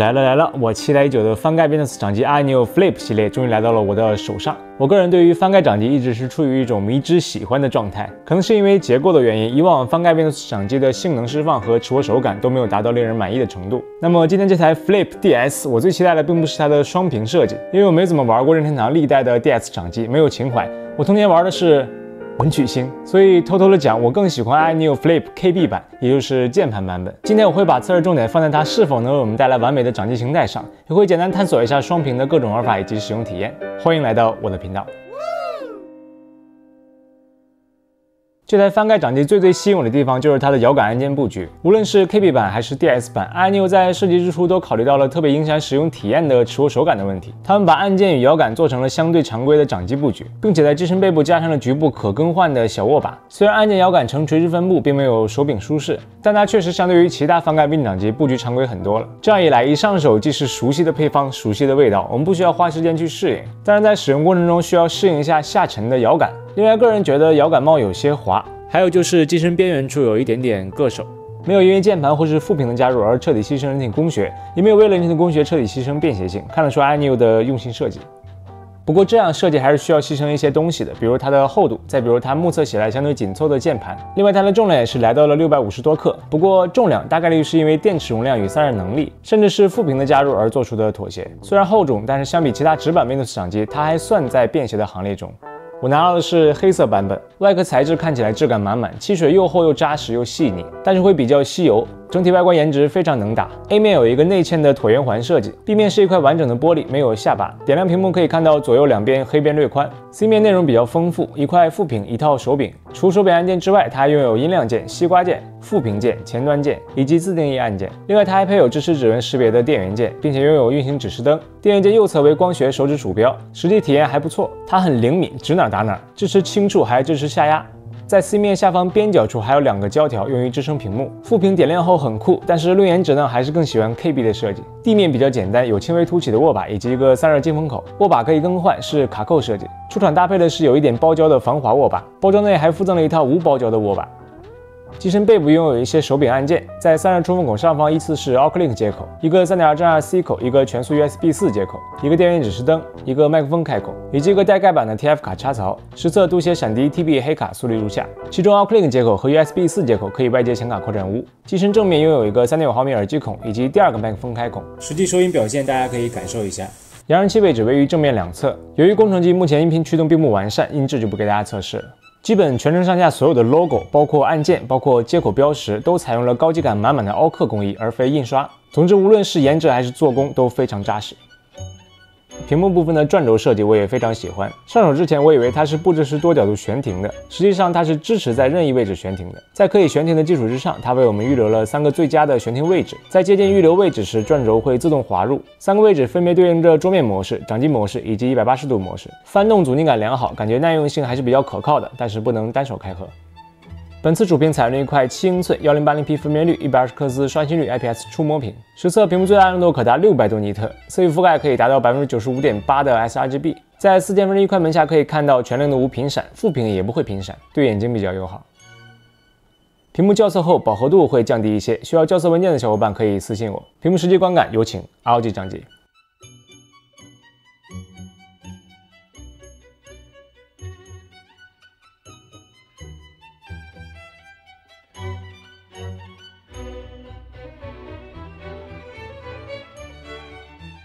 来了来了，我期待已久的翻盖 Venus 掌机 iNeo Flip 系列终于来到了我的手上。我个人对于翻盖掌机一直是处于一种迷之喜欢的状态，可能是因为结构的原因，以往翻盖 Venus 掌机的性能释放和持握手感都没有达到令人满意的程度。那么今天这台 Flip DS，我最期待的并不是它的双屏设计，因为我没怎么玩过任天堂历代的 DS 掌机，没有情怀。我童年玩的是。文曲星，所以偷偷的讲，我更喜欢 iNew Flip KB 版，也就是键盘版本。今天我会把测试重点放在它是否能为我们带来完美的掌机形态上，也会简单探索一下双屏的各种玩法以及使用体验。欢迎来到我的频道。这台翻盖掌机最最吸引我的地方就是它的摇杆按键布局，无论是 KB 版还是 DS 版，iNeo 在设计之初都考虑到了特别影响使用体验的持握手感的问题。他们把按键与摇杆做成了相对常规的掌机布局，并且在机身背部加上了局部可更换的小握把。虽然按键摇杆呈垂直分布，并没有手柄舒适，但它确实相对于其他翻盖冰掌机布局常规很多了。这样一来，一上手即是熟悉的配方、熟悉的味道，我们不需要花时间去适应。但是，在使用过程中需要适应一下下沉的摇杆。另外，个人觉得摇杆帽有些滑。还有就是机身边缘处有一点点硌手，没有因为键盘或是副屏的加入而彻底牺牲人体工学，也没有为了人体工学彻底牺牲便携性，看得出 iNeo 的用心设计。不过这样设计还是需要牺牲一些东西的，比如它的厚度，再比如它目测起来相对紧凑的键盘。另外它的重量也是来到了六百五十多克，不过重量大概率是因为电池容量与散热能力，甚至是副屏的加入而做出的妥协。虽然厚重，但是相比其他直板 Windows 掌机，它还算在便携的行列中。我拿到的是黑色版本，外壳材质看起来质感满满，漆水又厚又扎实又细腻，但是会比较吸油。整体外观颜值非常能打。A 面有一个内嵌的椭圆环设计，B 面是一块完整的玻璃，没有下巴。点亮屏幕可以看到左右两边黑边略宽。C 面内容比较丰富，一块副屏，一套手柄。除手柄按键之外，它还拥有音量键、西瓜键、副屏键、前端键以及自定义按键。另外，它还配有支持指纹识别的电源键，并且拥有运行指示灯。电源键右侧为光学手指鼠标，实际体验还不错。它很灵敏，指哪打哪，支持轻触，还支持下压。在 C 面下方边角处还有两个胶条，用于支撑屏幕。副屏点亮后很酷，但是论颜值呢，还是更喜欢 KB 的设计。地面比较简单，有轻微凸起的握把以及一个散热进风口，握把可以更换，是卡扣设计。出厂搭配的是有一点包胶的防滑握把，包装内还附赠了一套无包胶的握把。机身背部拥有一些手柄按键，在散热出风口上方依次是 AUX-Link 接口，一个3.2正 2C 口，一个全速 USB 4接口，一个电源指示灯，一个麦克风开口，以及一个带盖板的 TF 卡插槽。实测读写闪迪 TB 黑卡速率如下：其中 AUX-Link 接口和 USB 4接口可以外接显卡扩展坞。机身正面拥有一个3.5毫米耳机孔以及第二个麦克风开孔。实际收音表现大家可以感受一下。扬声器位置位于正面两侧。由于工程机目前音频驱动并不完善，音质就不给大家测试了。基本全程上下所有的 logo，包括按键，包括接口标识，都采用了高级感满满的凹刻工艺，而非印刷。总之，无论是颜值还是做工，都非常扎实。屏幕部分的转轴设计我也非常喜欢。上手之前我以为它是布置式多角度悬停的，实际上它是支持在任意位置悬停的。在可以悬停的基础之上，它为我们预留了三个最佳的悬停位置。在接近预留位置时，转轴会自动滑入。三个位置分别对应着桌面模式、掌机模式以及一百八十度模式。翻动阻尼感良好，感觉耐用性还是比较可靠的，但是不能单手开合。本次主屏采用了一块七英寸幺零八零 P 分辨率、一百二十赫兹刷新率 IPS 触摸屏，实测屏幕最大亮度可达六百多尼特，色域覆盖可以达到百分之九十五点八的 sRGB，在四千分之一快门下可以看到全亮的无频闪，副屏也不会频闪，对眼睛比较友好。屏幕校色后饱和度会降低一些，需要校色文件的小伙伴可以私信我。屏幕实际观感有请 ROG 讲解。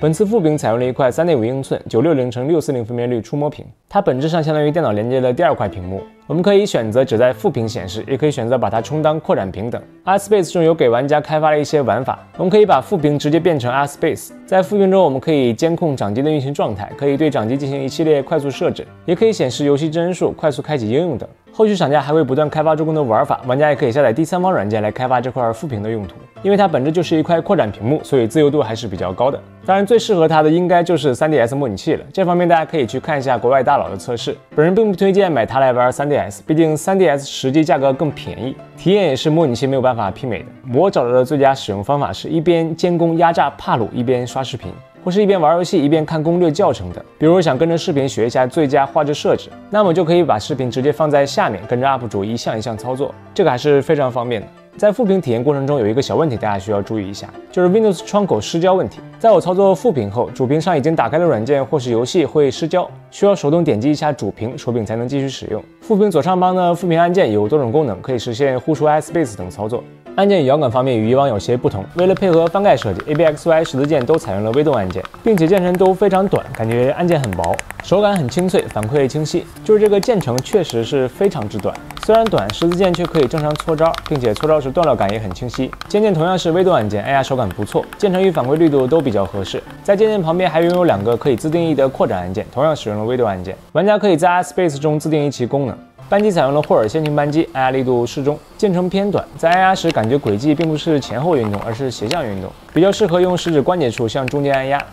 本次副屏采用了一块三点五英寸九六零乘六四零分辨率触摸屏，它本质上相当于电脑连接的第二块屏幕。我们可以选择只在副屏显示，也可以选择把它充当扩展屏等。iSpace 中有给玩家开发了一些玩法，我们可以把副屏直接变成 iSpace，在副屏中我们可以监控掌机的运行状态，可以对掌机进行一系列快速设置，也可以显示游戏帧数、快速开启应用等。后续厂家还会不断开发中更多玩法，玩家也可以下载第三方软件来开发这块副屏的用途。因为它本质就是一块扩展屏幕，所以自由度还是比较高的。当然，最适合它的应该就是 3DS 模拟器了。这方面大家可以去看一下国外大的测试。本人并不推荐买它来玩 3DS，毕竟 3DS 实际价格更便宜，体验也是模拟器没有办法媲美的。我找到的最佳使用方法是一边监工压榨帕鲁，一边刷视频。或是一边玩游戏一边看攻略教程的。比如想跟着视频学一下最佳画质设置，那么就可以把视频直接放在下面，跟着 UP 主一项一项操作，这个还是非常方便的。在副屏体验过程中，有一个小问题，大家需要注意一下，就是 Windows 窗口失焦问题。在我操作副屏后，主屏上已经打开的软件或是游戏会失焦，需要手动点击一下主屏，手柄才能继续使用。副屏左上方的副屏按键有多种功能，可以实现呼出 Espace 等操作。按键与摇杆方面与以往有些不同，为了配合翻盖设计，A B X Y 十字键都采用了微动按键，并且键程都非常短，感觉按键很薄，手感很清脆，反馈清晰。就是这个键程确实是非常之短。虽然短，十字键却可以正常搓招，并且搓招时段落感也很清晰。键键同样是微动按键，按压手感不错，键程与反馈力度都比较合适。在键键旁边还拥有两个可以自定义的扩展按键，同样使用了微动按键。玩家可以在 Space 中自定义其功能。扳机采用了霍尔先行扳机，按压力度适中，键程偏短，在按压时感觉轨迹并不是前后运动，而是斜向运动，比较适合用食指关节处向中间按压。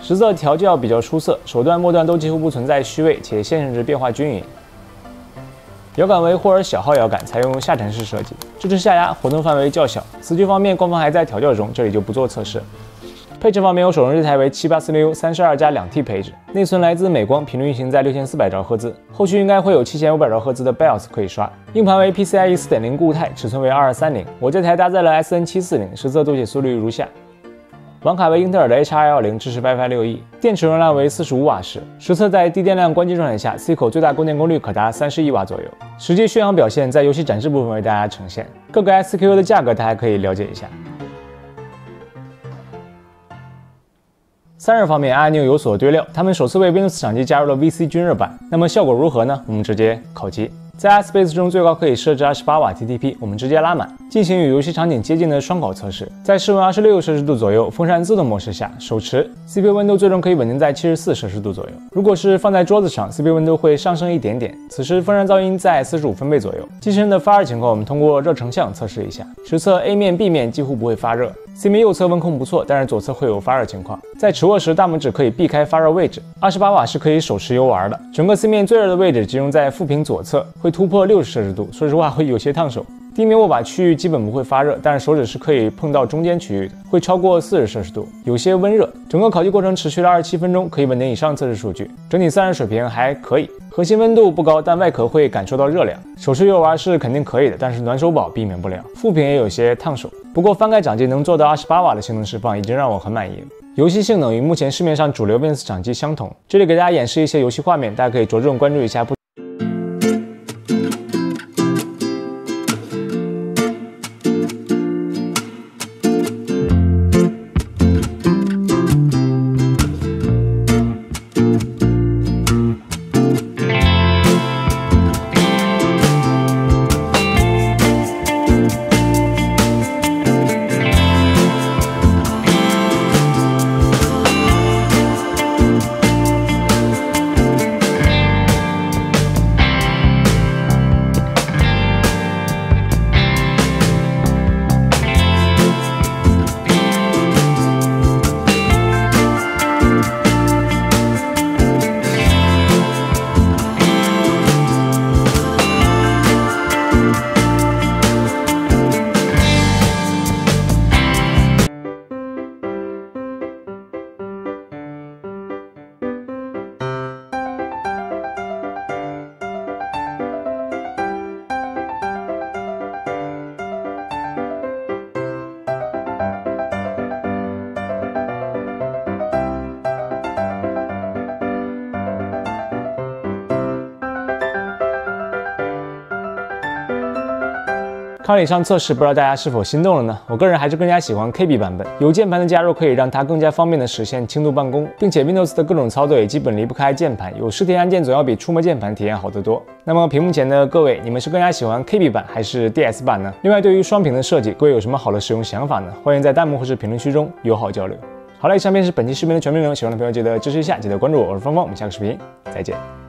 实色调教比较出色，首段末段都几乎不存在虚位，且线性值变化均匀。摇杆为霍尔小号摇杆，采用下沉式设计，支持下压，活动范围较小。四驱方面，官方还在调教中，这里就不做测试。配置方面，我手中这台为七八四零 U 三十二加两 T 配置，内存来自美光，频率运行在六千四百兆赫兹，后续应该会有七千五百兆赫兹的 BIOS 可以刷。硬盘为 PCIe 四点零固态，尺寸为二二三零，我这台搭载了 SN 七四零，实测读写速率如下。网卡为英特尔的 H210，支持 WiFi 6E，电池容量为四十五瓦时，实测在低电量关机状态下，C 口最大供电功率可达三十一瓦左右。实际续航表现在游戏展示部分为大家呈现，各个 SKU 的价格大家可以了解一下。散热方面，阿牛有所堆料，他们首次为 Windows 掌机加入了 VC 均热板，那么效果如何呢？我们直接烤机。在 Space 中最高可以设置二十八瓦 TDP，我们直接拉满，进行与游戏场景接近的双烤测试。在室温二十六摄氏度左右，风扇自动模式下，手持 CPU 温度最终可以稳定在七十四摄氏度左右。如果是放在桌子上，CPU 温度会上升一点点。此时风扇噪音在四十五分贝左右。机身的发热情况，我们通过热成像测试一下，实测 A 面、B 面几乎不会发热，C 面右侧温控不错，但是左侧会有发热情况。在持握时，大拇指可以避开发热位置。二十八瓦是可以手持游玩的。整个 C 面最热的位置集中在副屏左侧。会突破六十摄氏度，说实话会有些烫手。地面握把区域基本不会发热，但是手指是可以碰到中间区域的，会超过四十摄氏度，有些温热。整个烤机过程持续了二十七分钟，可以稳定以上测试数据。整体散热水平还可以，核心温度不高，但外壳会感受到热量。手持游玩是肯定可以的，但是暖手宝避免不了。副屏也有些烫手，不过翻盖掌机能做到二十八瓦的性能释放，已经让我很满意。游戏性能与目前市面上主流 Win 掌机相同。这里给大家演示一些游戏画面，大家可以着重关注一下不。看了以上测试，不知道大家是否心动了呢？我个人还是更加喜欢 KB 版本，有键盘的加入可以让它更加方便的实现轻度办公，并且 Windows 的各种操作也基本离不开键盘，有实体按键总要比触摸键盘体验好得多。那么屏幕前的各位，你们是更加喜欢 KB 版还是 DS 版呢？另外，对于双屏的设计，各位有什么好的使用想法呢？欢迎在弹幕或是评论区中友好交流。好了，以上便是本期视频的全部内容，喜欢的朋友记得支持一下，记得关注我，我是芳芳，我们下个视频再见。